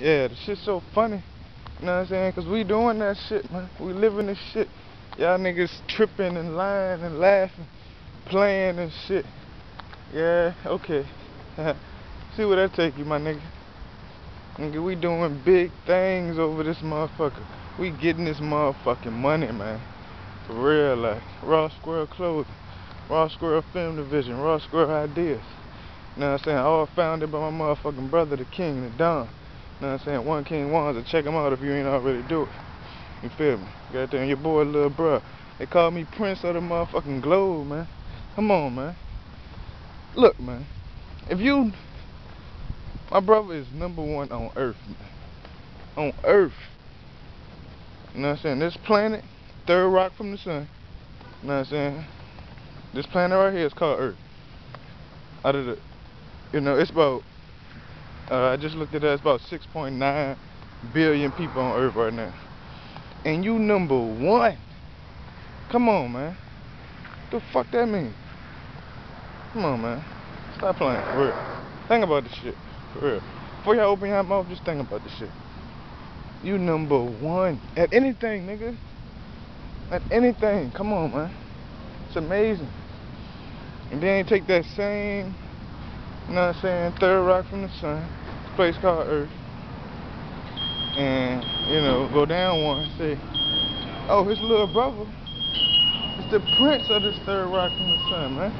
Yeah, the shit's so funny. You know what I'm saying? Cause we doing that shit, man. We living this shit. Y'all niggas tripping and lying and laughing, playing and shit. Yeah, okay. See where that take you, my nigga. Nigga, we doing big things over this motherfucker. We getting this motherfucking money, man. For real, like Raw Squirrel Clothing, Raw Squirrel Film Division, Raw Squirrel Ideas. You know what I'm saying? All founded by my motherfucking brother, the King, the Don. Know what I'm saying? One King Wands, check him out if you ain't already do it. You feel me? Got there, your boy, little bruh. They call me Prince of the motherfucking globe, man. Come on, man. Look, man. If you, my brother is number one on Earth, man. On Earth. You know what I'm saying? This planet, third rock from the sun. You know what I'm saying? This planet right here is called Earth. Out of the, you know, it's about uh, I just looked at that. It's about 6.9 billion people on Earth right now. And you number one. Come on, man. The fuck that mean? Come on, man. Stop playing, for real. Think about this shit, for real. Before y'all open your mouth, just think about this shit. You number one at anything, nigga. At anything. Come on, man. It's amazing. And then take that same, you know what I'm saying, third rock from the sun place called Earth. And, you know, go down one and say, oh, his little brother is the prince of this third rock from the sun, man.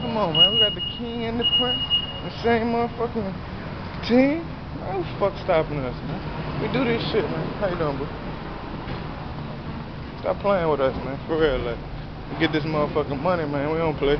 Come on, man. We got the king and the prince, the same motherfucking team. Man, who fuck stopping us, man? We do this shit, man. How you doing, bro? Stop playing with us, man. For real, like. Get this motherfucking money, man. We don't play.